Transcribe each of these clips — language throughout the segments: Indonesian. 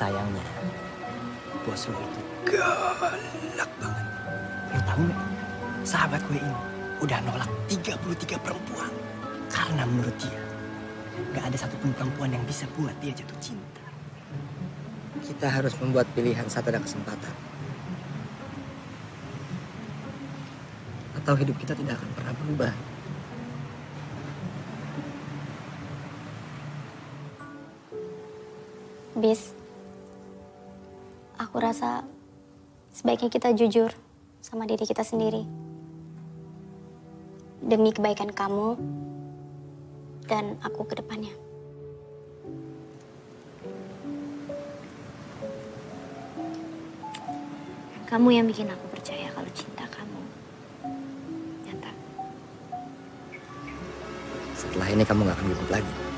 Sayangnya, bos lo itu galak banget. Lo tahu nggak? Sahabat gue ini udah nolak 33 perempuan. Karena menurut dia, nggak ada satupun perempuan yang bisa buat dia jatuh cinta. Kita harus membuat pilihan saat ada kesempatan. Atau hidup kita tidak akan pernah berubah. Bis, aku rasa sebaiknya kita jujur sama diri kita sendiri. Demi kebaikan kamu dan aku ke depannya. Kamu yang bikin aku percaya kalau cinta kamu nyata. Setelah ini kamu gak akan gugup lagi.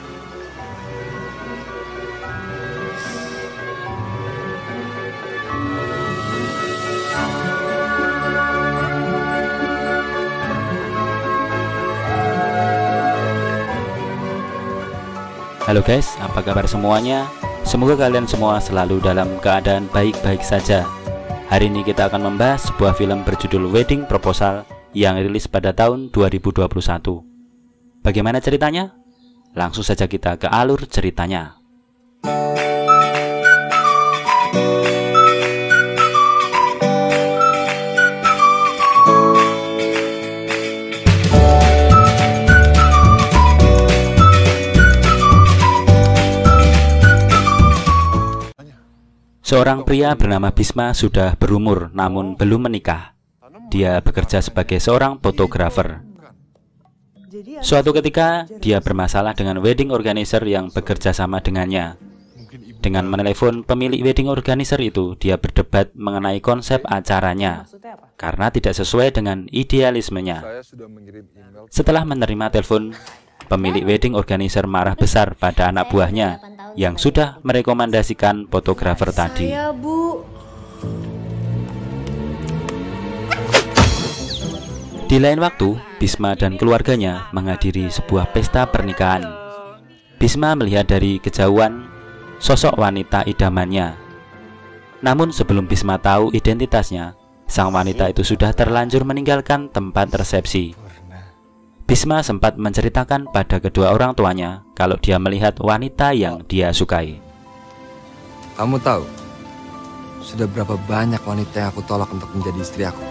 Halo guys, apa kabar semuanya? Semoga kalian semua selalu dalam keadaan baik-baik saja. Hari ini kita akan membahas sebuah film berjudul Wedding Proposal yang rilis pada tahun 2021. Bagaimana ceritanya? Langsung saja kita ke alur ceritanya. Pria bernama Bisma sudah berumur namun belum menikah. Dia bekerja sebagai seorang fotografer. Suatu ketika, dia bermasalah dengan wedding organizer yang bekerja sama dengannya. Dengan menelepon pemilik wedding organizer itu, dia berdebat mengenai konsep acaranya karena tidak sesuai dengan idealismenya. Setelah menerima telepon, pemilik wedding organizer marah besar pada anak buahnya yang sudah merekomendasikan fotografer tadi. Saya, Bu. Di lain waktu, Bisma dan keluarganya menghadiri sebuah pesta pernikahan. Bisma melihat dari kejauhan sosok wanita idamannya. Namun sebelum Bisma tahu identitasnya, sang wanita itu sudah terlanjur meninggalkan tempat resepsi. Bisma sempat menceritakan pada kedua orang tuanya kalau dia melihat wanita yang dia sukai. Kamu tahu, sudah berapa banyak wanita yang aku tolak untuk menjadi istri aku.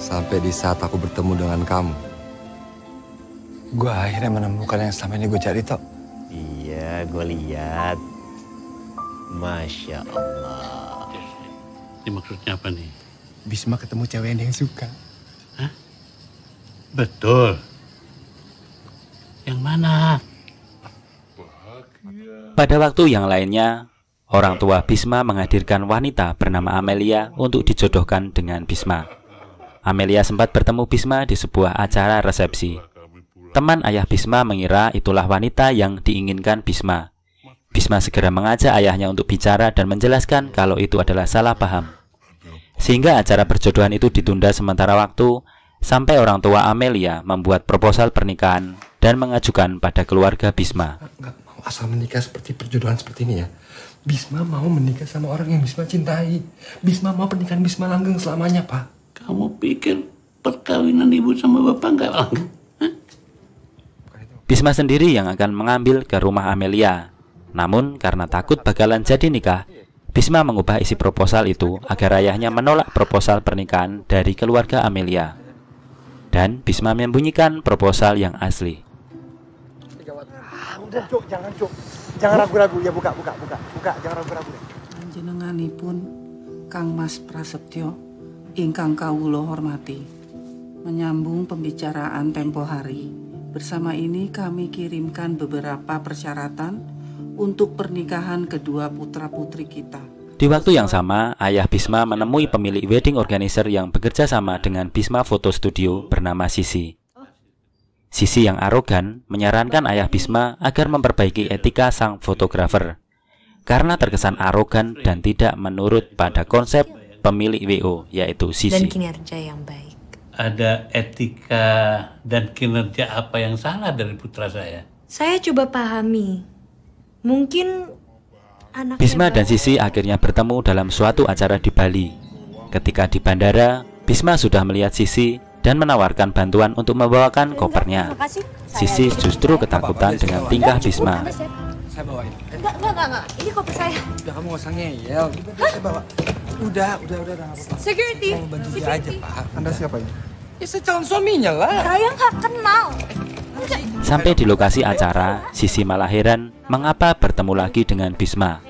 Sampai di saat aku bertemu dengan kamu. Gue akhirnya menemukan yang selama ini gue cari, Tok. Iya, gue lihat. Masya Allah. Ini maksudnya apa nih? Bisma ketemu cewek yang dia suka. Betul. Yang mana? Pada waktu yang lainnya, orang tua Bisma menghadirkan wanita bernama Amelia untuk dijodohkan dengan Bisma. Amelia sempat bertemu Bisma di sebuah acara resepsi. Teman ayah Bisma mengira itulah wanita yang diinginkan Bisma. Bisma segera mengajak ayahnya untuk bicara dan menjelaskan kalau itu adalah salah paham. Sehingga acara perjodohan itu ditunda sementara waktu sampai orang tua Amelia membuat proposal pernikahan dan mengajukan pada keluarga Bisma. Nggak mau asal menikah seperti perjodohan seperti ini ya. Bisma mau menikah sama orang yang Bisma cintai. Bisma mau pernikahan Bisma langgeng selamanya, Pak. Kamu pikir perkawinan ibu sama bapak nggak langgeng? Bisma sendiri yang akan mengambil ke rumah Amelia. Namun karena takut bakalan jadi nikah, Bisma mengubah isi proposal itu agar ayahnya menolak proposal pernikahan dari keluarga Amelia. Dan Bisma membunyikan proposal yang asli. Udah, Cuk, jangan, Cuk. Jangan ragu-ragu. Ya, buka, buka, buka. Buka, jangan ragu-ragu. Panjenenganipun Kang Mas Prasetyo ingkang kawula hormati. Menyambung pembicaraan tempo hari, bersama ini kami kirimkan beberapa persyaratan untuk pernikahan kedua putra-putri kita. Di waktu yang sama, ayah Bisma menemui pemilik wedding organizer yang bekerja sama dengan Bisma Foto Studio bernama Sisi. Sisi yang arogan menyarankan ayah Bisma agar memperbaiki etika sang fotografer karena terkesan arogan dan tidak menurut pada konsep pemilik WO yaitu Dan Sisi. kinerja yang baik. Ada etika dan kinerja apa yang salah dari putra saya? Saya coba pahami. Mungkin Bisma dan Sisi akhirnya bertemu dalam suatu acara di Bali. Ketika di bandara, Bisma sudah melihat Sisi dan menawarkan bantuan untuk membawakan kopernya. Sisi justru ketakutan dengan tingkah Bisma. Saya bawain. Enggak, enggak, enggak, enggak. Ini koper saya. Udah kamu nggak usah ngeyel. Udah, udah, saya bawa. Udah, udah, udah, udah. nggak apa-apa. Security. Mau bantu dia Security. aja, Pak. Anda siapa ini? Ya, saya calon suaminya lah. Saya nggak kenal. Sampai di lokasi acara, Sisi malah heran mengapa bertemu lagi dengan Bisma.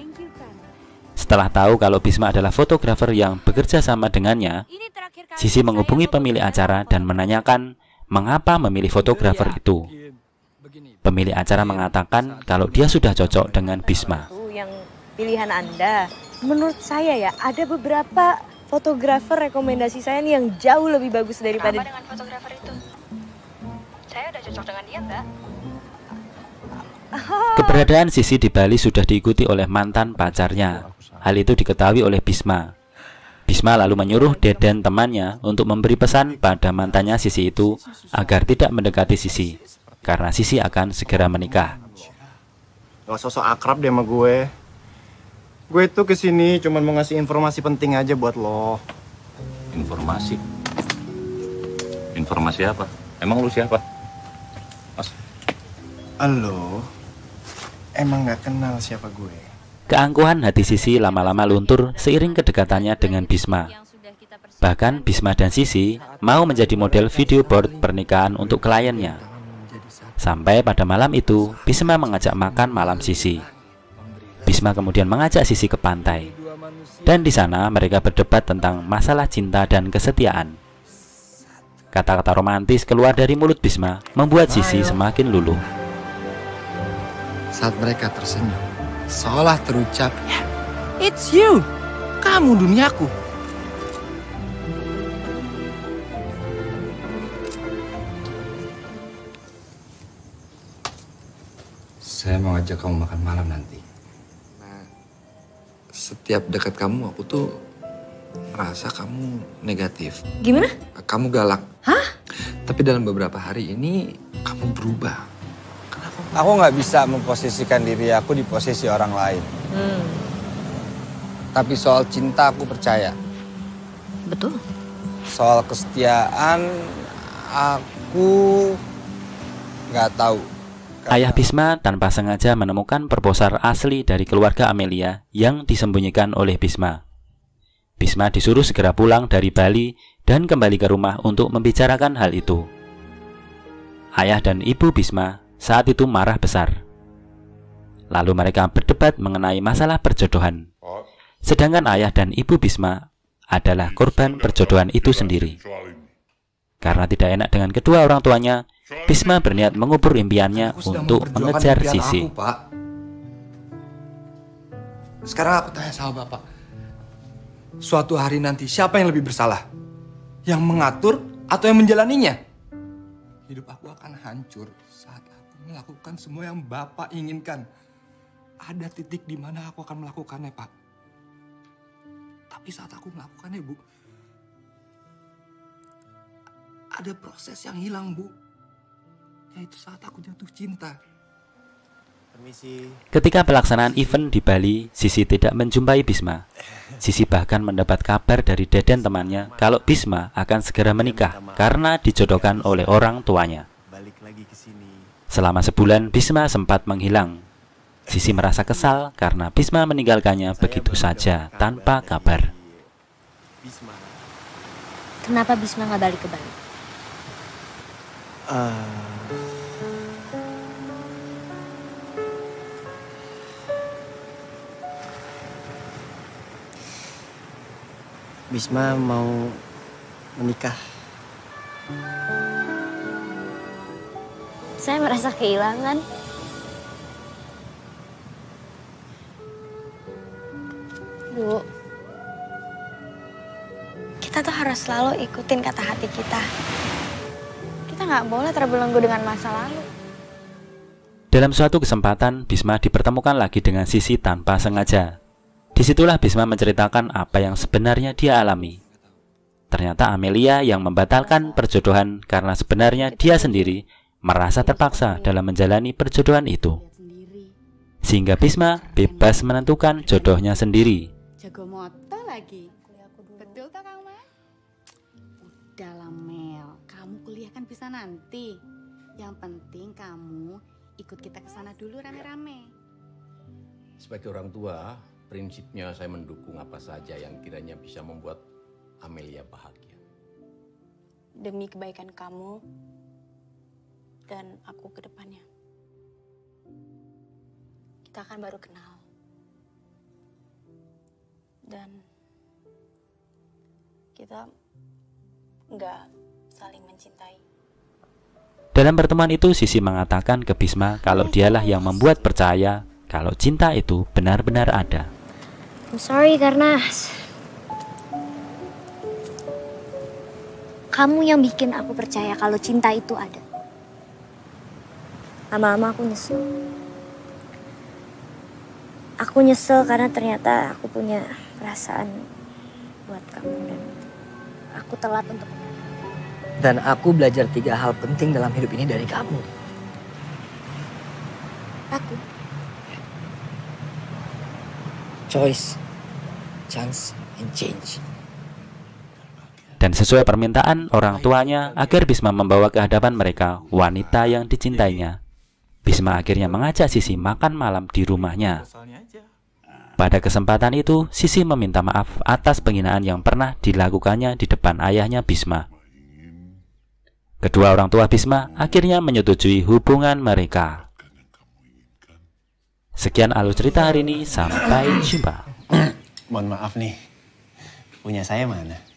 Setelah tahu kalau Bisma adalah fotografer yang bekerja sama dengannya, Sisi menghubungi pemilik acara dan menanyakan mengapa memilih fotografer itu. Pemilik acara mengatakan kalau dia sudah cocok dengan Bisma. Yang pilihan Anda. Menurut saya ya, ada beberapa fotografer rekomendasi saya nih yang jauh lebih bagus daripada dengan fotografer itu. Saya udah cocok dengan dia, Mbak. Keberadaan Sisi di Bali sudah diikuti oleh mantan pacarnya. Hal itu diketahui oleh Bisma. Bisma lalu menyuruh Deden temannya untuk memberi pesan pada mantannya Sisi itu agar tidak mendekati Sisi, karena Sisi akan segera menikah. Gak sosok akrab deh sama gue. Gue tuh ke sini cuma mau ngasih informasi penting aja buat lo. Informasi? Informasi apa? Emang lu siapa? Mas, Halo, emang gak kenal siapa gue? Keangkuhan hati Sisi lama-lama luntur seiring kedekatannya dengan Bisma. Bahkan Bisma dan Sisi mau menjadi model video board pernikahan untuk kliennya. Sampai pada malam itu, Bisma mengajak makan malam Sisi. Bisma kemudian mengajak Sisi ke pantai. Dan di sana mereka berdebat tentang masalah cinta dan kesetiaan. Kata-kata romantis keluar dari mulut Bisma membuat Sisi semakin luluh. Saat mereka tersenyum, seolah terucap, It's you. Kamu duniaku. saya mau ajak kamu makan malam nanti. Nah, setiap dekat kamu, aku tuh merasa kamu negatif. Gimana? Kamu galak. Hah? Tapi dalam beberapa hari ini, kamu berubah. Aku nggak bisa memposisikan diri aku di posisi orang lain. Hmm, Tapi soal cinta aku percaya. betul. Soal kesetiaan aku nggak tahu. Ayah Bisma tanpa sengaja menemukan proposal asli dari keluarga Amelia yang disembunyikan oleh Bisma. Bisma disuruh segera pulang dari Bali dan kembali ke rumah untuk membicarakan hal itu. Ayah dan ibu Bisma saat itu marah besar. Lalu mereka berdebat mengenai masalah perjodohan. Sedangkan ayah dan ibu Bisma adalah korban perjodohan itu sendiri. Karena tidak enak dengan kedua orang tuanya, Bisma berniat mengubur impiannya untuk mengejar Sisi. Aku, Pak. Sekarang aku tanya sama Bapak. Suatu hari nanti siapa yang lebih bersalah? Yang mengatur atau yang menjalaninya? Hidup aku akan hancur melakukan semua yang Bapak inginkan. Ada titik di mana aku akan melakukannya, Pak. Tapi saat aku melakukannya, Bu, ada proses yang hilang, Bu. Yaitu saat aku jatuh cinta. Permisi. Ketika pelaksanaan event di Bali, Sisi tidak menjumpai Bisma. Sisi bahkan mendapat kabar dari Deden temannya kalau Bisma akan segera menikah karena dijodohkan oleh orang tuanya. Balik lagi ke sini. Selama sebulan, Bisma sempat menghilang. Sisi merasa kesal karena Bisma meninggalkannya begitu saja tanpa kabar. Bisma. Kenapa Bisma nggak balik ke Bali? Eh, Bisma mau menikah. Saya merasa kehilangan. Bu, kita tuh harus selalu ikutin kata hati kita. Kita nggak boleh terbelenggu dengan masa lalu. Dalam suatu kesempatan, Bisma dipertemukan lagi dengan Sisi tanpa sengaja. Di situlah Bisma menceritakan apa yang sebenarnya dia alami. Ternyata Amelia yang membatalkan perjodohan karena sebenarnya dia sendiri merasa terpaksa dalam menjalani perjodohan itu. sehingga Bisma bebas menentukan jodohnya sendiri. Jago moto lagi. Betul tak Kang Mas? Udah lah Mel, kamu kuliah kan bisa nanti. Yang penting kamu ikut kita ke sana dulu rame-rame. Sebagai orang tua, prinsipnya saya mendukung apa saja yang kiranya bisa membuat Amelia bahagia. Demi kebaikan kamu dan aku ke depannya. Kita kan baru kenal. Dan kita nggak saling mencintai. Dalam pertemuan itu, Sisi mengatakan ke Bisma kalau dialah yang membuat percaya kalau cinta itu benar-benar ada. I'm sorry karena kamu yang bikin aku percaya kalau cinta itu ada. Lama-lama aku nyesel. Aku nyesel karena ternyata aku punya perasaan buat kamu dan aku telat untuk Dan aku belajar tiga hal penting dalam hidup ini dari kamu. aku. Choice, chance, and change. Dan sesuai permintaan orang tuanya agar Bisma membawa ke hadapan mereka wanita yang dicintainya. Bisma akhirnya mengajak Sisi makan malam di rumahnya. Pada kesempatan itu, Sisi meminta maaf atas penghinaan yang pernah dilakukannya di depan ayahnya Bisma. Kedua orang tua Bisma akhirnya menyetujui hubungan mereka. Sekian alur cerita hari ini, sampai jumpa. Mohon maaf nih, punya saya mana?